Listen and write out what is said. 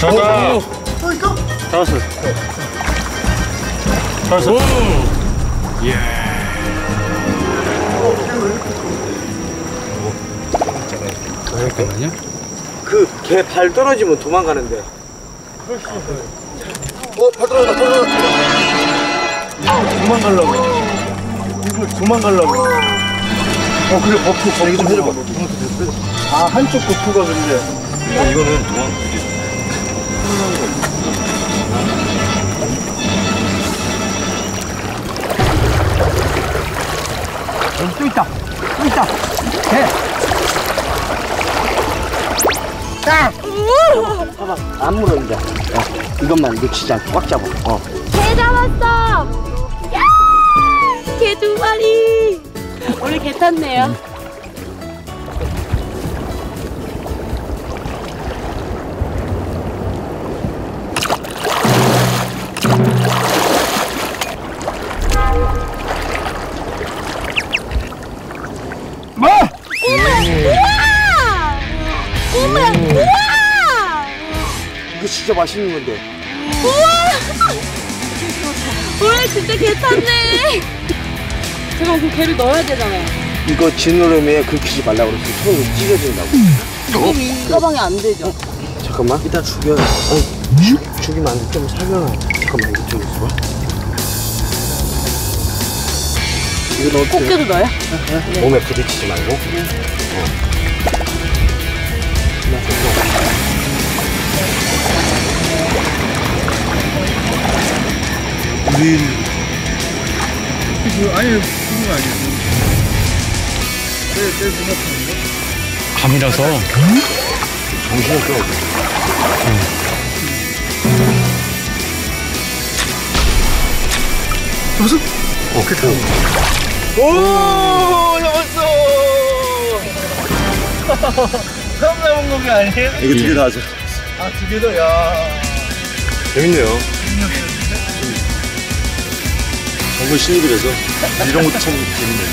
잡았다. 잡았어. 잡았어. 잠깐만요. 그개 발 떨어지면 도망가는데. 어, 발 떨어졌다, 발 떨어졌다. 도망가려고. 이걸 도망가려고. 어, 그래, 버프, 버프 좀 해줘봐. 아, 한쪽 버프가 근데. 이거는 도망. 여기 또 있다. 또 있다. 개. 딱! 봐봐, 안 물어, 이제. 어, 이것만 놓치지 않고 꽉 잡아. 어. 개 잡았어! 야! 개 두 마리! 오늘 개 탔네요. 우와! 우와! 우와! 이거 진짜 맛있는 건데. 우와! 오늘 진짜 개 탔네! 제가 그 개를 넣어야 되잖아요. 이거 지느러미에 긁히지 말라고 그랬어. 손으로 찢어진다고. 가방에 안 되죠? 잠깐만. 이따 죽여. 아니, 죽, 죽이면 안 돼. 좀 살려놔. 잠깐만, 이거 좀 이거 넣어도 돼? 꽃게도 넣어요? 몸에 부딪히지 말고. 어. 밤이라서 정신을 끌어. 어, 그래. 오, 잡았어! 처음 잡은 고기 아니에요? 이거 두 개 다 하죠. 아, 두 개 더, 야. 재밌네요. 정말 신입이라서 이런 것도 참 재밌네요.